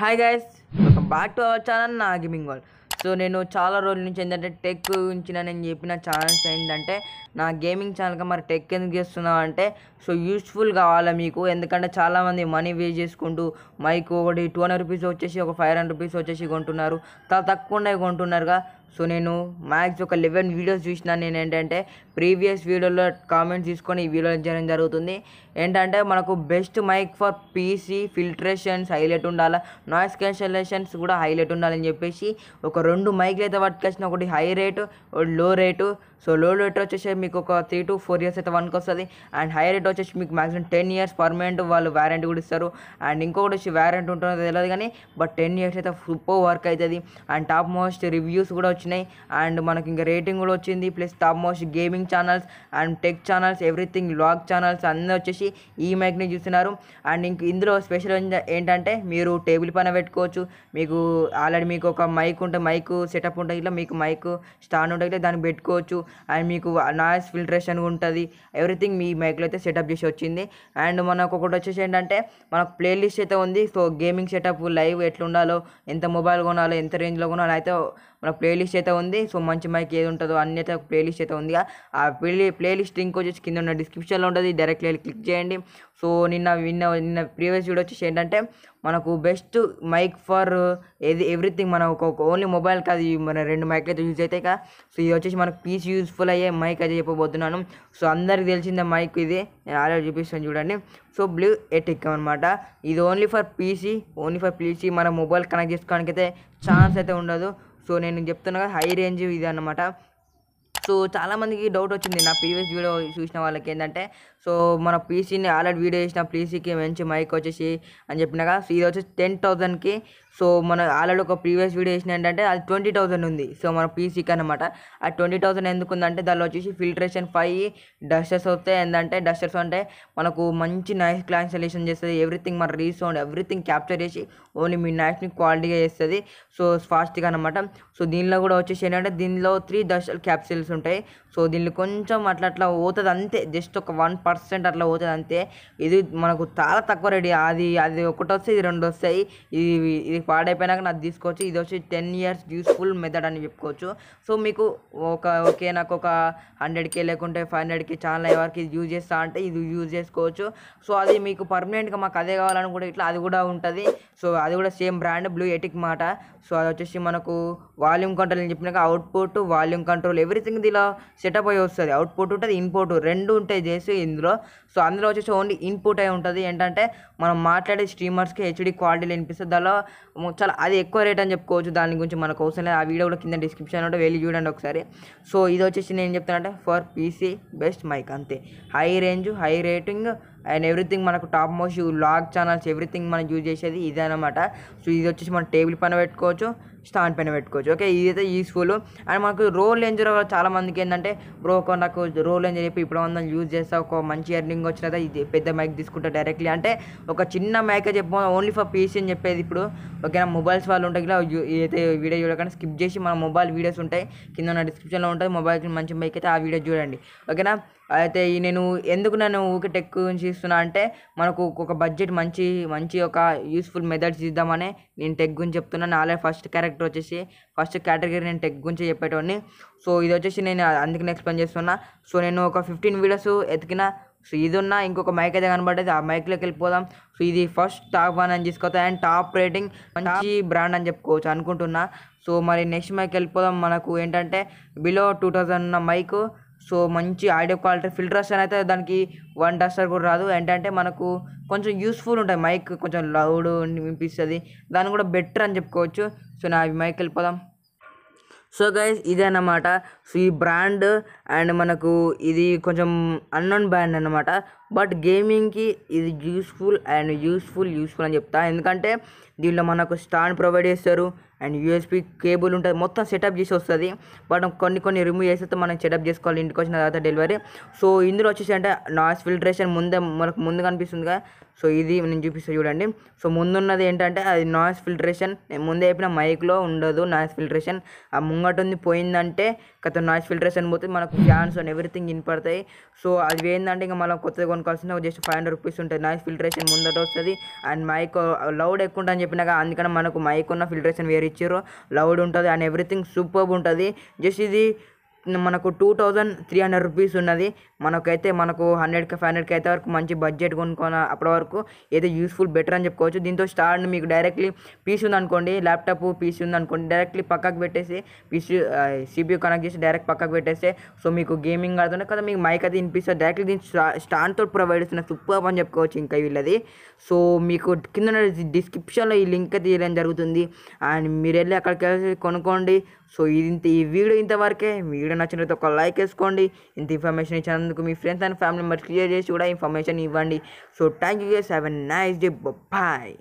Hi guys welcome back to our channel నా gaming world so నేను చాలా రోజుల నుంచి ఏంటంటే టెక్ గురించి నేను చెప్పిన ఛానల్స్ ఏంటంటే నా గేమింగ్ ఛానల్గా మరి టెక్ ఎందుకు చేస్తున్నావు అంటే సో యూస్ఫుల్ కావాలా మీకు? ఎందుకంటే చాలామంది మనీ వేస్ట్ చేసుకుంటూ మైక్ ఒకటి టూ హండ్రెడ్ రూపీస్ వచ్చేసి ఒక ఫైవ్ హండ్రెడ్ రూపీస్ వచ్చేసి కొంటున్నారు. చాలా తక్కువ కొంటున్నారుగా. సో నేను మ్యాక్స్ ఒక లెవెన్ వీడియోస్ చూసిన నేను ఏంటంటే ప్రీవియస్ వీడియోలో కామెంట్స్ తీసుకొని ఈ వీడియో చేయడం జరుగుతుంది. ఏంటంటే మనకు best mic for PC filtrations highlight ఉండాలి నాయిస్ క్యాన్సలేషన్స్ కూడా హైలైట్ ఉండాలని చెప్పేసి ఒక రెండు మైక్లు అయితే పట్టుకొచ్చిన ఒకటి high rate low rate so low rate వచ్చేసి మీకు ఒక త్రీ టు ఫోర్ ఇయర్స్ అయితే వన్కి వస్తుంది. అండ్ హై రేట్ వచ్చేసి మీకు మాక్సిమం టెన్ ఇయర్స్ పర్మనెంట్ వాళ్ళు వ్యారంటీ కూడా ఇస్తారు. అండ్ ఇంకొకటి వచ్చి వ్యారంటీ ఉంటుందో తెలియదు కానీ బట్ టెన్ ఇయర్స్ అయితే సూపర్ వర్క్ అవుతుంది. అండ్ టాప్ మోస్ట్ రివ్యూస్ కూడా వచ్చినాయి. అండ్ మనకి ఇంకా రేటింగ్ కూడా వచ్చింది. Plus top most gaming channels and tech channels everything log channels అన్నీ వచ్చేసి ఈ మైక్ని చూస్తున్నారు. అండ్ ఇంక ఇందులో స్పెషల్ ఏంటంటే మీరు టేబుల్ పైన పెట్టుకోవచ్చు. మీకు ఆల్రెడీ మీకు ఒక మైక్ ఉంటే మైక్ సెటప్ ఉంటుంది ఇట్లా మీకు మైక్ స్టాండ్ ఉంటుంది ఇట్లా పెట్టుకోవచ్చు. అండ్ మీకు నాయిస్ ఫిల్టరేషన్ ఉంటుంది. ఎవ్రీథింగ్ మీ మైక్లో అయితే సెటప్ చేసి వచ్చింది. అండ్ మనకు ఒకటి వచ్చేసి ఏంటంటే మనకు ప్లేలిస్ట్ అయితే ఉంది. సో గేమింగ్ సెటప్ లైవ్ ఎట్లా ఉండాలో ఎంత మొబైల్ కొనాలో ఎంత రేంజ్లో కొనాలో అయితే మన ప్లేలిస్ట్ అయితే ఉంది. సో మంచి మైక్ ఏది ఉంటుందో అన్ని అయితే ప్లేలిస్ట్ అయితే ఉంది ఆ ప్లే ప్లేలిస్ట్ లింక్ వచ్చేసి కింద ఉన్న డిస్క్రిప్షన్లో ఉంటుంది. డైరెక్ట్ క్లిక్ చేయండి. సో నిన్న నిన్న నిన్న ప్రీవియస్ వీడియో వచ్చేసి ఏంటంటే మనకు బెస్ట్ మైక్ ఫర్ ఏది ఎవ్రీథింగ్ మన ఒక ఓన్లీ మొబైల్ కాదు. మన రెండు మైక్ అయితే యూజ్ అవుతాయి కదా సో ఇది వచ్చేసి మనకు పీస్ యూస్ఫుల్ అయ్యే మైక్ అయితే చెప్పబోతున్నాను. సో అందరికి తెలిసిందే మైక్ ఇది. నేను ఆల్రెడీ చూపిస్తాను చూడండి. సో బ్లూ ఎటిక్ అనమాట ఇది only for PC only for PC మన మొబైల్ కనెక్ట్ చేసుకోవడానికి అయితే ఛాన్స్ అయితే ఉండదు. సో నేను చెప్తున్నా హై రేంజ్ ఇది అనమాట సో చాలామందికి డౌట్ వచ్చింది. నా ప్రీవియస్ వీడియో చూసిన వాళ్ళకి ఏంటంటే సో మన పీసీని ఆల్రెడీ వీడియో చేసిన పీసీకి మంచి మైక్ వచ్చేసి అని చెప్పినాక సో ఇది వచ్చేసి టెన్ థౌజండ్కి సో మన ఆల్రెడీ ఒక ప్రీవియస్ వీడియో చేసిన ఏంటంటే అది ట్వంటీ థౌసండ్ ఉంది. సో మన పీసీకి అనమాట ఆ ట్వంటీ థౌసండ్ ఎందుకు ఉందంటే దానిలో వచ్చేసి ఫిల్టరేషన్ ఫైవ్ డస్టర్స్ వస్తే ఏంటంటే డస్టర్స్ అంటే మనకు మంచి నాయిస్ క్యాన్సలేషన్ చేస్తుంది. ఎవ్రీథింగ్ మన రీసౌండ్ ఎవ్రీథింగ్ క్యాప్చర్ చేసి ఓన్లీ మీ నాయిస్ని క్వాలిటీగా చేస్తుంది. సో ఫాస్ట్గా అనమాట సో దీనిలో కూడా వచ్చేసి ఏంటంటే దీనిలో త్రీ డస్టర్ క్యాప్సిల్స్ ఉంటాయి ఉంటాయి. సో దీనిలో కొంచెం అట్లా అట్లా పోతుంది అంతే జస్ట్ ఒక వన్ పర్సెంట్ అట్లా పోతుంది అంతే ఇది మనకు చాలా తక్కువ రెడీ అది అది ఒకటి వస్తే ఇది రెండు వస్తాయి. ఇది ఇది పాడైపోయినాక నాకు తీసుకోవచ్చు. ఇది వచ్చి టెన్ ఇయర్స్ యూస్ఫుల్ మెథడ్ అని చెప్పుకోవచ్చు. సో మీకు ఒక ఓకే నాకు ఒక హండ్రెడ్కే లేకుంటే ఫైవ్ హండ్రెడ్ కే చాలా అయ్యే వరకు ఇది యూజ్ చేస్తా అంటే ఇది యూజ్ చేసుకోవచ్చు. సో అది మీకు పర్మనెంట్గా మాకు అదే కావాలని కూడా ఇట్లా అది కూడా ఉంటుంది. సో అది కూడా సేమ్ బ్రాండ్ బ్లూ ఎటిక్ మాట. సో అది వచ్చేసి మనకు వాల్యూమ్ కంట్రోల్ అని చెప్పినాక అవుట్పుట్ వాల్యూమ్ కంట్రోల్ ఎవ్రీథింగ్ ఇలా సెటప్ అయ్యి వస్తుంది. అవుట్పుట్ ఉంటుంది ఇన్పుట్ రెండు ఉంటాయి చేసి ఇందులో. సో అందులో వచ్చేసి ఓన్లీ ఇన్పుట్ అయి ఉంటుంది. ఏంటంటే మనం మాట్లాడే స్ట్రీమర్స్కి హెచ్డి క్వాలిటీలో వినిపిస్తుంది. దానిలో చాలా అది ఎక్కువ రేట్ అని చెప్పుకోవచ్చు. దాని గురించి మనకు అవసరం లేదు ఆ వీడియో కూడా కింద డిస్క్రిప్షన్ ఉంటే వెళ్ళి చూడండి ఒకసారి. సో ఇది వచ్చేసి నేను చెప్తానంటే ఫర్ పీసీ బెస్ట్ మైక్ అంతే. High range high rating and everything మనకు top most log channels everything మనం యూజ్ చేసేది ఇదే అనమాట సో ఇది వచ్చేసి మనం టేబుల్ పైన పెట్టుకోవచ్చు. స్టాండ్ పైన పెట్టుకోవచ్చు. ఓకే ఇదైతే యూస్ఫుల్ అండ్ మనకు రోల్ రేంజర్ చాలా మందికి ఏంటంటే బ్రో నాకు రోల్ రేంజర్ చెప్పి ఇప్పుడు మనం యూజ్ చేస్తా ఒక మంచి ఎర్నింగ్ వచ్చిన ఇది పెద్ద మైక్ తీసుకుంటా డైరెక్ట్లీ అంటే ఒక చిన్న మైక్ చెప్పు ఓన్లీ ఫర్ పీసీ అని చెప్పేది ఇప్పుడు ఓకేనా మొబైల్స్ వాళ్ళు ఉంటాయి ఇలా అయితే వీడియో చూడకుండా స్కిప్ చేసి మన మొబైల్ వీడియోస్ ఉంటాయి కింద ఉన్న డిస్క్రిప్షన్లో ఉంటుంది మొబైల్ మంచి మైక్ అయితే ఆ వీడియో చూడండి. ఓకేనా అయితే నేను ఎందుకు నేను ఊకే టెక్ గురించి ఇస్తున్నా అంటే మనకు ఒక బడ్జెట్ మంచి మంచి ఒక యూస్ఫుల్ మెథడ్స్ ఇద్దామని నేను టెక్ గురించి చెప్తున్నాను ఆల్రెడీ ఫస్ట్ క్యారెక్టర్ వచ్చేసి ఫస్ట్ కేటగిరీ నేను టెక్ గురించి చెప్పేటోని సో ఇది వచ్చేసి నేను అందుకని ఎక్స్ప్లెయిన్ చేస్తున్నా. సో నేను ఒక ఫిఫ్టీన్ వీడియోస్ ఎతికిన సో ఇది ఉన్న ఇంకొక మైక్ అయితే కనబడేది ఆ మైక్లోకి వెళ్ళిపోదాం. సో ఇది ఫస్ట్ టాప్ వన్ అని తీసుకొస్తా అండ్ టాప్ రేటింగ్ మంచి బ్రాండ్ అని చెప్పుకోవచ్చు అనుకుంటున్నా. సో మరి నెక్స్ట్ మైక్ వెళ్ళిపోదాం. మనకు ఏంటంటే బిలో టూ థౌజండ్ ఉన్న మైక్ సో మంచి ఆడియో క్వాలిటీ ఫిల్టరేషన్ అయితే దానికి వన్ డస్టర్ కూడా రాదు. ఏంటంటే మనకు కొంచెం యూస్ఫుల్ ఉంటుంది మైక్ కొంచెం లౌడ్ వినిపిస్తుంది. దాన్ని కూడా బెటర్ అని చెప్పుకోవచ్చు. సో నా మైక్ వెళ్ళిపోదాం. సో గైస్ ఇదే అన్నమాట. సో ఈ బ్రాండ్ అండ్ మనకు ఇది కొంచెం అన్నోన్ బ్రాండ్ అన్నమాట. బట్ గేమింగ్కి ఇది యూస్ఫుల్ అండ్ యూస్ఫుల్ యూస్ఫుల్ అని చెప్తా. ఎందుకంటే దీనిలో మనకు స్టాండ్ ప్రొవైడ్ చేస్తారు. అండ్ యూఎస్పి కేబుల్ ఉంటుంది మొత్తం సెటప్ చేసి వస్తుంది. బట్ కొన్ని కొన్ని రిమూవ్ చేస్తే మనం సెటప్ చేసుకోవాలి ఇంటికి వచ్చిన తర్వాత డెలివరీ సో ఇందులో వచ్చేసి అంటే నాయిస్ ఫిల్టరేషన్ ముందే మనకు ముందు కనిపిస్తుందిగా సో ఇది నేను చూపిస్తాను చూడండి. సో ముందున్నది ఏంటంటే అది నాయిస్ ఫిల్టరేషన్ నేను ముందే చెప్పిన మైక్లో ఉండదు నాయిస్ ఫిల్టరేషన్ ఆ ముంగట ఉంది పోయిందంటే గత నాయిస్ ఫిల్టరేషన్ పోతే మనకు ఫ్యాన్స్ అండ్ ఎవ్రీథింగ్ వినపడతాయి. సో అది ఏంటంటే ఇంకా మనం కొత్తగా కొనుక్కోవాల్సిన జస్ట్ ఫైవ్ హండ్రెడ్ రూపీస్ ఉంటుంది నాయిస్ ఫిల్టరేషన్ ముందట వస్తుంది. అండ్ మైక్ లౌడ్ ఎక్కువ ఉంటుంది అని చెప్పినాక అందుకని మనకు మైక్ ఉన్న ఫిల్టరేషన్ వేరు ఇచ్చారు లౌడ్ ఉంటుంది అండ్ ఎవ్రీథింగ్ సూపర్ ఉంటుంది. జస్ట్ ఇది మనకు two thousand three hundred rupees ఉన్నది. మనకైతే మనకు హండ్రెడ్కి ఫైవ్ హండ్రెడ్కి అయితే వరకు మంచి బడ్జెట్ కొనుక్కున్న అప్పటి వరకు ఏదో యూస్ఫుల్ బెటర్ అని చెప్పుకోవచ్చు. దీంతో స్టార్ట్ మీకు డైరెక్ట్లీ పీసీ ఉందనుకోండి ల్యాప్టాప్ పీసీ ఉందనుకోండి డైరెక్ట్లీ పక్కకు పెట్టేసి పీసీ సిపియూ కనెక్ట్ చేసి డైరెక్ట్ పక్కకు పెట్టేస్తే సో మీకు గేమింగ్ ఆడుతుంటే కదా మీకు మైక్ అయితే వినిపిస్తుంది. డైరెక్ట్లీ దీని స్టాండ్తో ప్రొవైడ్ చేస్తున్న సూపర్ అని చెప్పుకోవచ్చు ఇంకా వీళ్ళది. సో మీకు కింద డిస్క్రిప్షన్లో ఈ లింక్ అయితే తీయడం జరుగుతుంది. అండ్ మీరు వెళ్ళి అక్కడికి వెళ్ళి కొనుక్కోండి. సో ఇది ఇంత ఈ వీడియో ఇంతవరకే. వీడియో నచ్చినట్టు ఒక లైక్ వేసుకోండి. ఇంత ఇన్ఫర్మేషన్ ఇచ్చినందుకు మీ friends and family members clear చేసి కూడా ఇన్ఫర్మేషన్ ఇవ్వండి. So thank you guys have a nice day bye